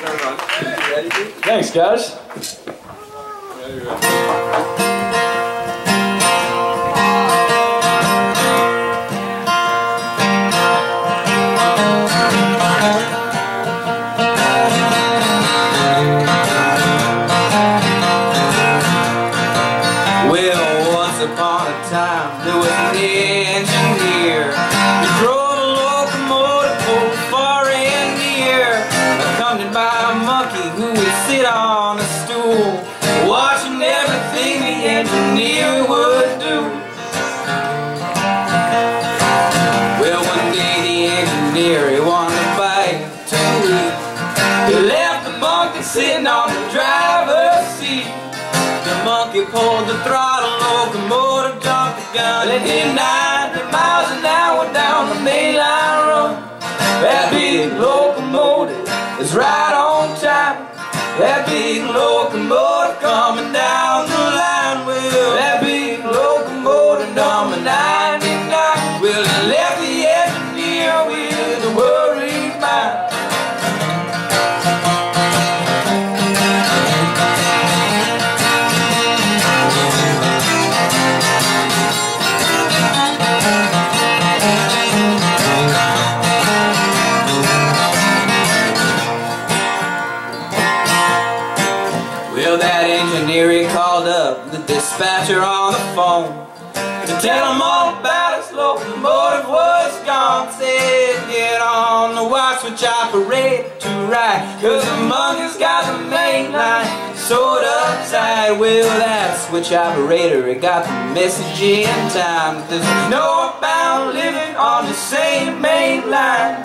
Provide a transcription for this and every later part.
Thanks, guys. Well, once upon a time, there was an engineer on a stool, watching everything the engineer would do. Well, one day the engineer, he wanted to bite to eat. He left the monkey sitting on the driver's seat. The monkey pulled the throttle, locomotive jumped the gun, and hit 90 miles an hour down the mainline road. That big locomotive is right on time. That big locomotive coming down the line. Well, that big locomotive number 99. Well, it left the engineer with Well, that engineer he called up the dispatcher on the phone to tell him all about his locomotive was gone. Said, get on the watch which operator to right, cause the monkey's got the main line sewed up tight. Well, that switch operator It got the message in time. There's no bound living on the same main line.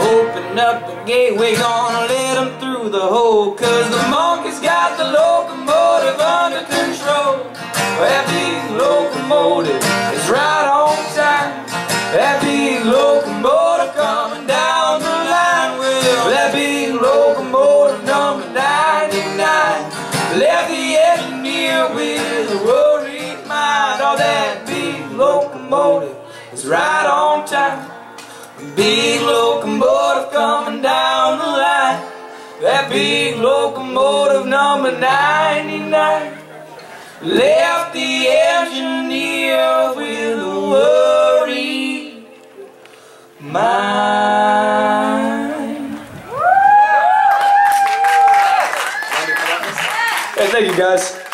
Open up the gate, we gonna let him through the hole Cause the monkey's got the locomotive under control That big locomotive is right on time That big locomotive coming down the line Well, that big locomotive number 99 engineer with a worried mind Oh, that big locomotive is right on time Big locomotive coming down the line. That big locomotive number 99 left the engineer with a worried mind. Hey, thank you, guys.